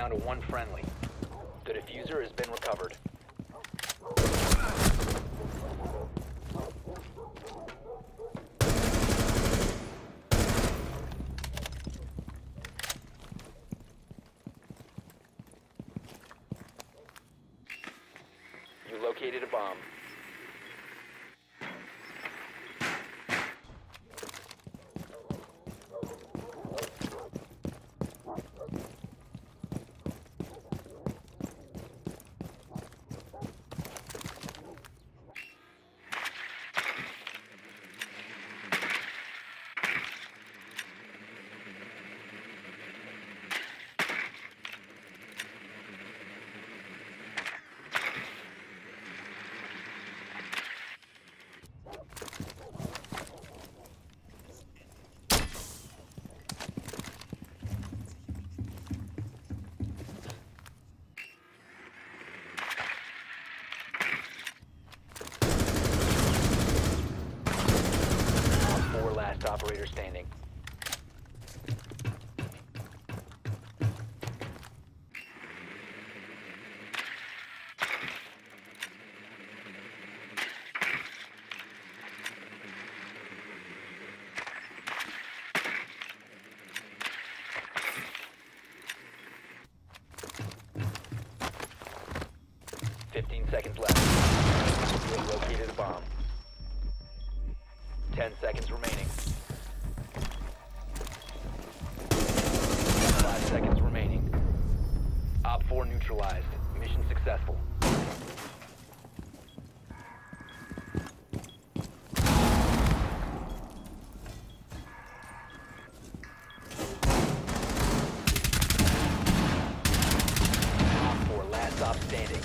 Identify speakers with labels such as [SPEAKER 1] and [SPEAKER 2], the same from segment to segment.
[SPEAKER 1] Down to one friendly. The defuser has been recovered. You located a bomb. Four last operator standing. Fifteen seconds left. You have located a bomb. Ten seconds remaining. Successful. Op 4 last stop standing.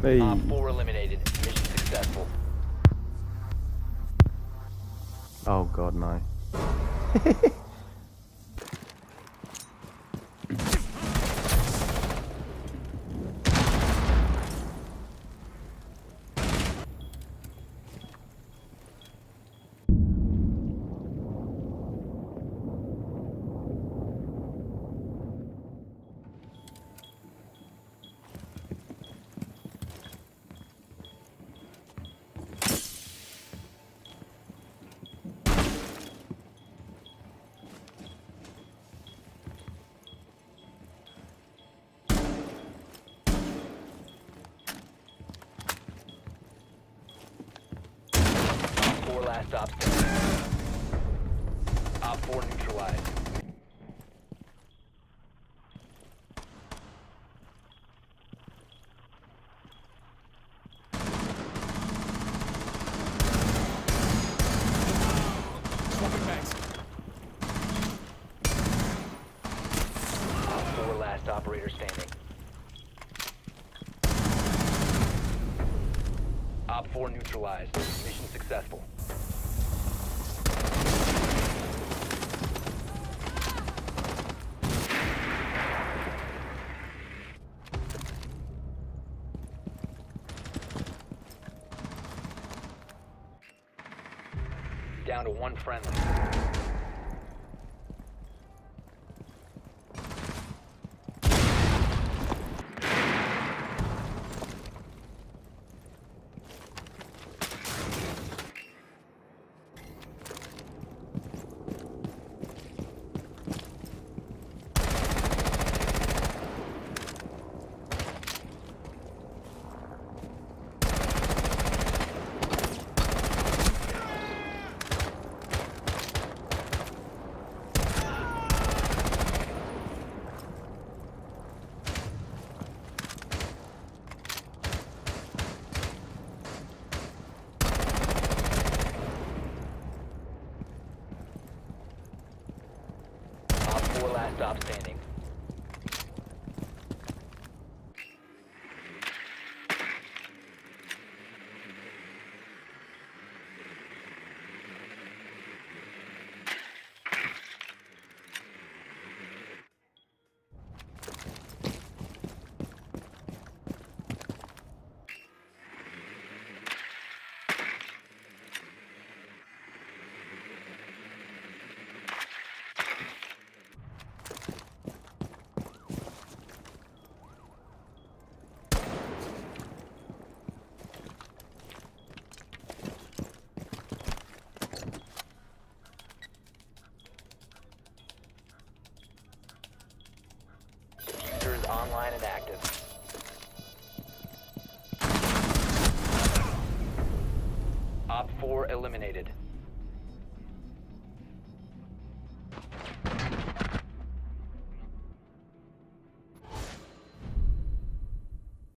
[SPEAKER 2] Hey.
[SPEAKER 1] Op 4 eliminated. Mission successful.
[SPEAKER 2] Oh god, no.
[SPEAKER 1] last. OPFOR neutralized. OPFOR last operator standing. Op 4 neutralized. Mission successful. Down to one friendly. 4 last stop standing. 4 eliminated.